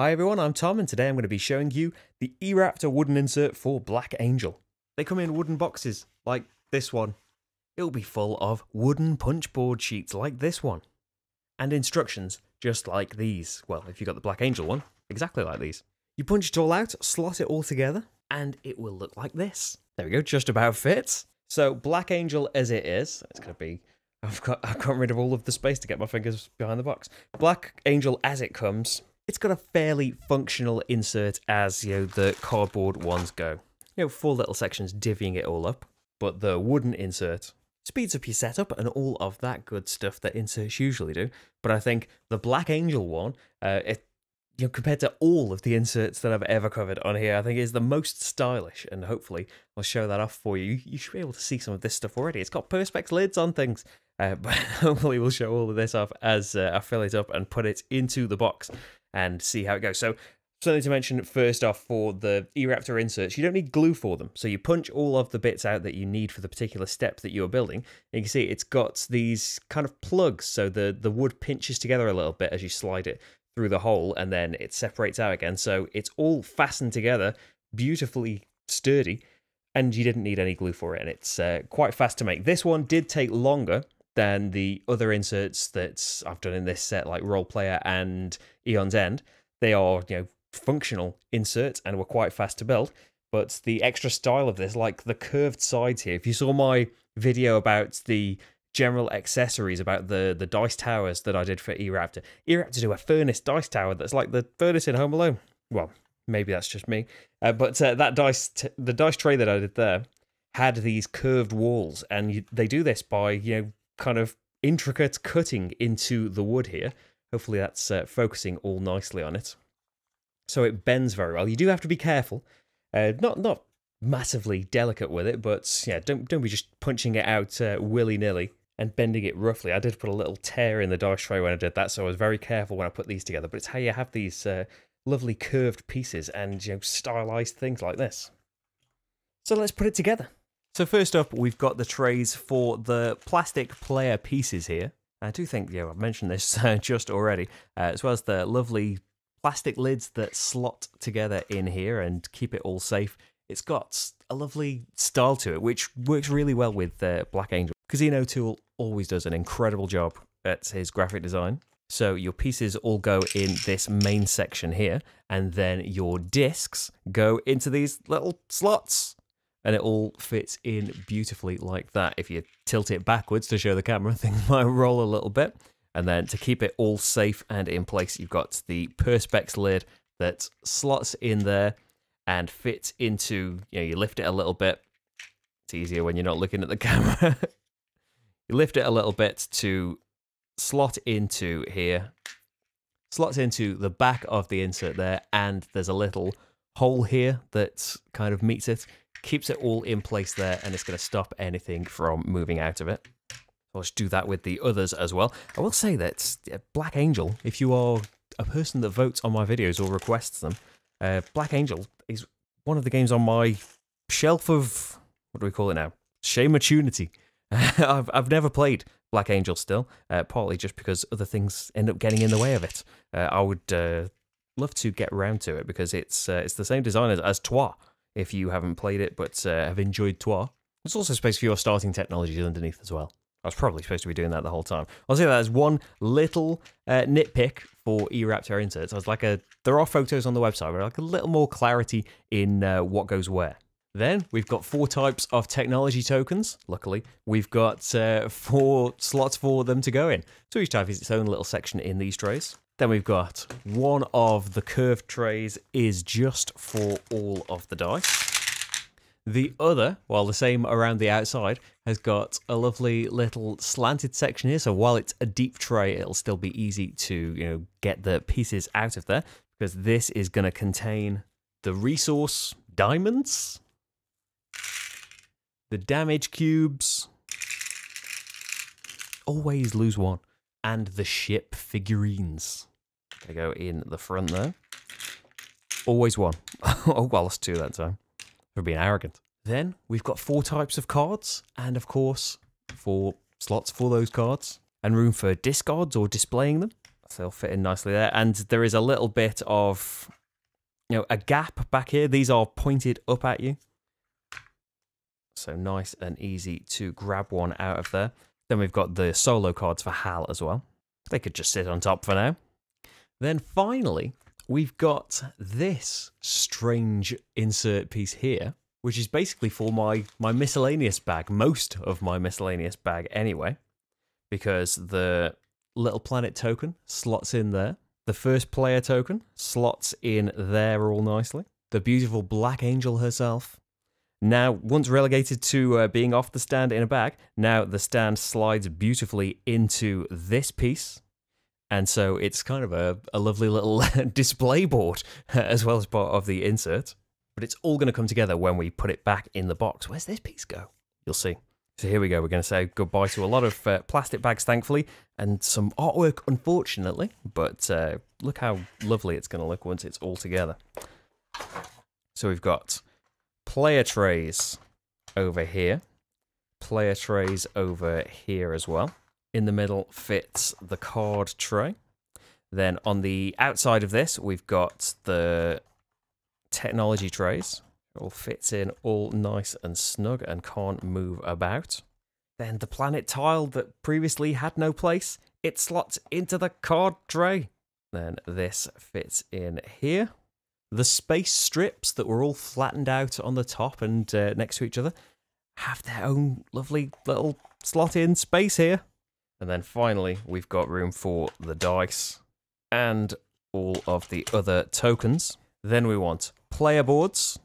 Hi everyone, I'm Tom and today I'm going to be showing you the eRaptor wooden insert for Black Angel. They come in wooden boxes, like this one. It'll be full of wooden punchboard sheets like this one. And instructions just like these. Well, if you got the Black Angel one, exactly like these. You punch it all out, slot it all together, and it will look like this. There we go, just about fits. So Black Angel as it is, it's going to be I've got I've got rid of all of the space to get my fingers behind the box. Black Angel as it comes it's got a fairly functional insert as you know the cardboard ones go. You know, four little sections divvying it all up, but the wooden insert speeds up your setup and all of that good stuff that inserts usually do. But I think the Black Angel one, uh, it, you know, compared to all of the inserts that I've ever covered on here, I think is the most stylish. And hopefully, I'll show that off for you. You should be able to see some of this stuff already. It's got perspex lids on things, uh, but hopefully, we'll show all of this off as uh, I fill it up and put it into the box and see how it goes. So something to mention first off for the eRaptor inserts, you don't need glue for them. So you punch all of the bits out that you need for the particular step that you're building. And you can see it's got these kind of plugs, so the, the wood pinches together a little bit as you slide it through the hole and then it separates out again. So it's all fastened together, beautifully sturdy, and you didn't need any glue for it. And it's uh, quite fast to make. This one did take longer than the other inserts that I've done in this set, like Roll Player and Aeon's End. They are, you know, functional inserts and were quite fast to build. But the extra style of this, like the curved sides here, if you saw my video about the general accessories about the the dice towers that I did for eRaptor, eRaptor do a furnace dice tower that's like the furnace in Home Alone. Well, maybe that's just me, uh, but uh, that dice the dice tray that I did there had these curved walls, and you, they do this by you know kind of intricate cutting into the wood here. Hopefully that's uh, focusing all nicely on it. So it bends very well. You do have to be careful. Uh, not not massively delicate with it, but yeah, don't don't be just punching it out uh, willy nilly and bending it roughly. I did put a little tear in the dice tray when I did that, so I was very careful when I put these together. But it's how you have these uh, lovely curved pieces and you know stylized things like this. So let's put it together. So first up, we've got the trays for the plastic player pieces here. I do think, yeah, I've mentioned this uh, just already, uh, as well as the lovely plastic lids that slot together in here and keep it all safe. It's got a lovely style to it, which works really well with uh, Black Angel. Ian O'Toole always does an incredible job at his graphic design. So your pieces all go in this main section here, and then your discs go into these little slots and it all fits in beautifully like that. If you tilt it backwards to show the camera, things might roll a little bit. And then to keep it all safe and in place, you've got the Perspex lid that slots in there and fits into, you know, you lift it a little bit. It's easier when you're not looking at the camera. you lift it a little bit to slot into here, slots into the back of the insert there, and there's a little hole here that kind of meets it keeps it all in place there and it's going to stop anything from moving out of it. I'll just do that with the others as well. I will say that Black Angel, if you are a person that votes on my videos or requests them, uh, Black Angel is one of the games on my shelf of, what do we call it now? Shame Opportunity. I've, I've never played Black Angel still, uh, partly just because other things end up getting in the way of it. Uh, I would uh, love to get around to it because it's uh, it's the same designers as Troyes, if you haven't played it but uh, have enjoyed Troyes. There's also space for your starting technologies underneath as well. I was probably supposed to be doing that the whole time. I'll say that as one little uh, nitpick for eRaptor inserts. I was like a, there are photos on the website, but like a little more clarity in uh, what goes where. Then we've got four types of technology tokens. Luckily, we've got uh, four slots for them to go in. So each type is its own little section in these trays. Then we've got one of the curved trays is just for all of the dice. The other, while the same around the outside, has got a lovely little slanted section here. So while it's a deep tray, it'll still be easy to you know get the pieces out of there because this is going to contain the resource diamonds, the damage cubes, always lose one, and the ship figurines. They go in the front there. Always one. oh, well, that's two that time. For being arrogant. Then we've got four types of cards, and of course, four slots for those cards, and room for discards or displaying them. So they'll fit in nicely there. And there is a little bit of, you know, a gap back here. These are pointed up at you. So nice and easy to grab one out of there. Then we've got the solo cards for Hal as well. They could just sit on top for now. Then finally, we've got this strange insert piece here, which is basically for my, my miscellaneous bag, most of my miscellaneous bag anyway, because the little planet token slots in there. The first player token slots in there all nicely. The beautiful Black Angel herself. Now, once relegated to uh, being off the stand in a bag, now the stand slides beautifully into this piece. And so it's kind of a, a lovely little display board as well as part of the insert. But it's all going to come together when we put it back in the box. Where's this piece go? You'll see. So here we go. We're going to say goodbye to a lot of uh, plastic bags, thankfully, and some artwork, unfortunately. But uh, look how lovely it's going to look once it's all together. So we've got player trays over here, player trays over here as well. In the middle fits the card tray. Then on the outside of this, we've got the technology trays. It all fits in all nice and snug and can't move about. Then the planet tile that previously had no place, it slots into the card tray. Then this fits in here. The space strips that were all flattened out on the top and uh, next to each other have their own lovely little slot in space here. And then finally, we've got room for the dice and all of the other tokens. Then we want player boards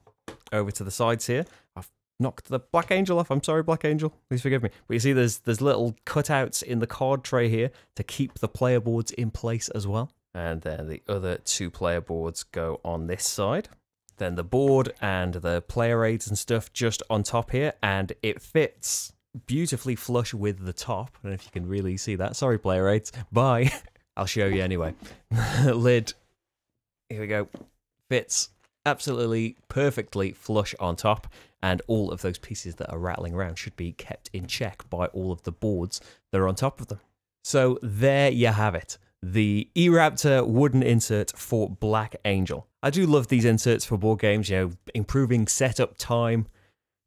over to the sides here. I've knocked the Black Angel off. I'm sorry, Black Angel. Please forgive me. But you see there's there's little cutouts in the card tray here to keep the player boards in place as well. And then the other two player boards go on this side. Then the board and the player aids and stuff just on top here. And it fits beautifully flush with the top. I don't know if you can really see that. Sorry, player aids. Bye. I'll show you anyway. Lid. Here we go. Fits absolutely perfectly flush on top. And all of those pieces that are rattling around should be kept in check by all of the boards that are on top of them. So there you have it. The eRaptor wooden insert for Black Angel. I do love these inserts for board games, you know, improving setup time,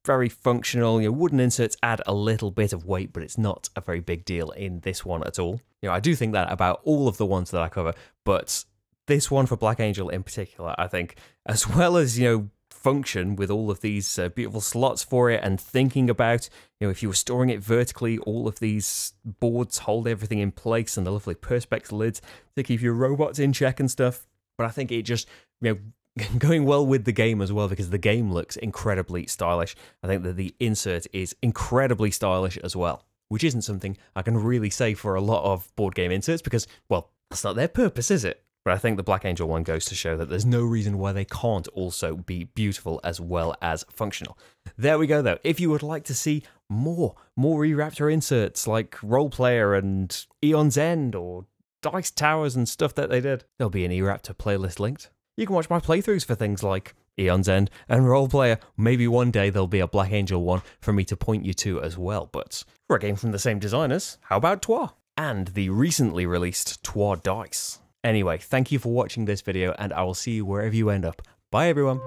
very functional. You know, wooden inserts add a little bit of weight, but it's not a very big deal in this one at all. You know, I do think that about all of the ones that I cover, but this one for Black Angel in particular, I think, as well as, you know, function with all of these uh, beautiful slots for it and thinking about, you know, if you were storing it vertically, all of these boards hold everything in place and the lovely Perspex lids to keep your robots in check and stuff. But I think it just, you know, going well with the game as well because the game looks incredibly stylish. I think that the insert is incredibly stylish as well, which isn't something I can really say for a lot of board game inserts because, well, that's not their purpose, is it? But I think the Black Angel one goes to show that there's no reason why they can't also be beautiful as well as functional. There we go, though. If you would like to see more, more eRaptor inserts like Roll Player and Aeon's End or Dice Towers and stuff that they did, there'll be an eRaptor playlist linked you can watch my playthroughs for things like Aeon's End and Roll Player. Maybe one day there'll be a Black Angel one for me to point you to as well. But for a game from the same designers, how about Troyes? And the recently released Troyes Dice. Anyway, thank you for watching this video, and I will see you wherever you end up. Bye, everyone.